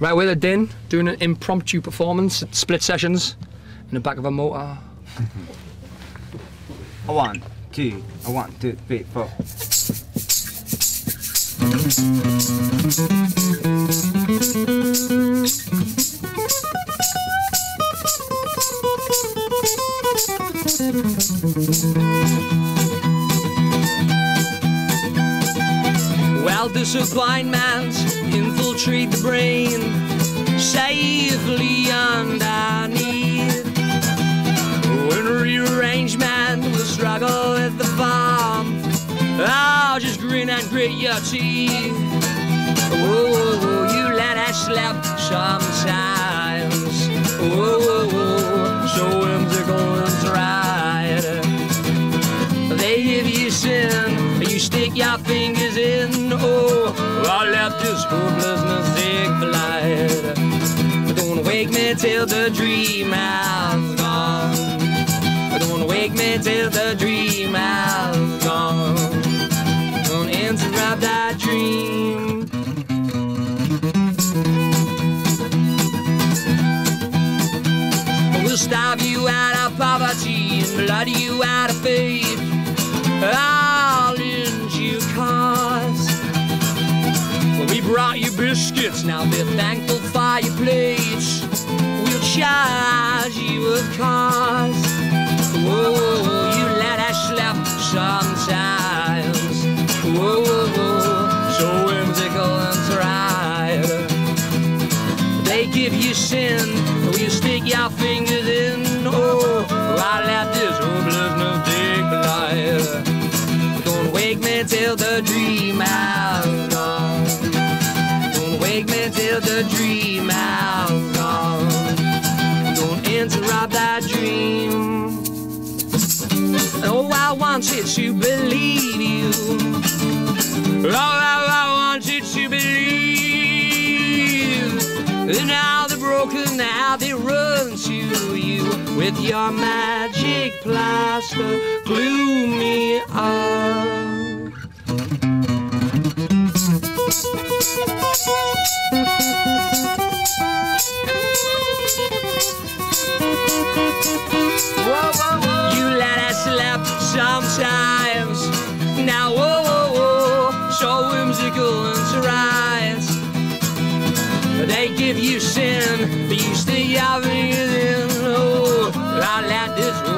Right, we're at Din doing an impromptu performance at split sessions in the back of a motor. A one, two, a one, two, three, four. Well, disappointments infiltrate the brain safely underneath. When rearrangement will struggle with the farm, I'll just grin and grit your teeth. Whoa, you let us slap sometimes. Whoa, so whimsical and right. They give you sin, you stick your fingers in. Oh, I let this hopelessness take flight. Don't wake me till the dream has gone. Don't wake me till the dream has gone. Don't interrupt that dream. We'll starve you out of poverty and blood you out of faith. Due cause. Well, we brought you biscuits, now be thankful for your plates. We'll charge you of cost. Whoa, you let us slap sometimes. Whoa, so whimsical and right. They give you sin, will you stick your fingers in. Oh, I let this hopelessness take flight. Don't wake me till the dream wake me till the dream gone. Don't interrupt that dream. Oh, I want you to believe you. Oh, I, want you to believe. And Now they're broken, now they run to you with your magic plaster. Glue me up. Give you sin, but you have it in. Oh, I let this